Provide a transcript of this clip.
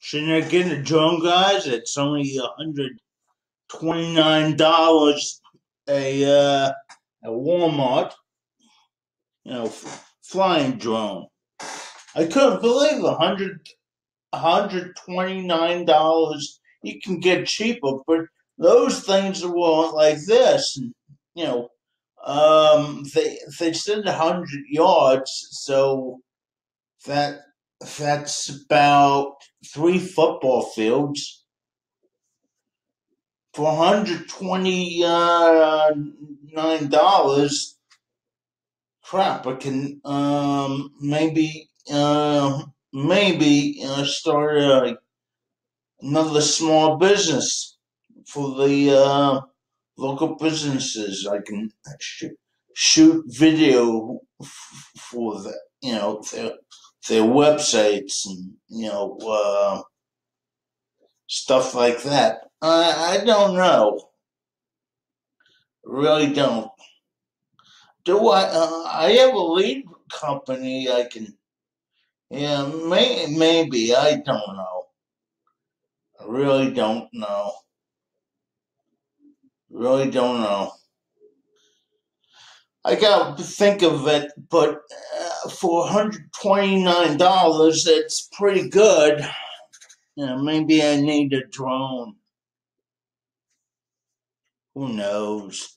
Shouldn't I get a drone, guys? It's only a hundred twenty-nine dollars a uh, at Walmart. You know, flying drone. I couldn't believe a hundred hundred twenty-nine dollars. You can get cheaper, but those things were like this, and you know, um, they they said a hundred yards, so that that's about three football fields for hundred twenty nine dollars. Crap! I can um maybe uh maybe uh, start uh, another small business for the uh, local businesses. I can sh- shoot video f- for the you know their their websites and you know uh, stuff like that. I I don't know, really don't. Do I? Uh, I have a lead company. I can. Yeah, may, maybe I don't know. I really don't know. Really don't know. I got to think of it, but uh, for $129, it's pretty good. You know, maybe I need a drone. Who knows?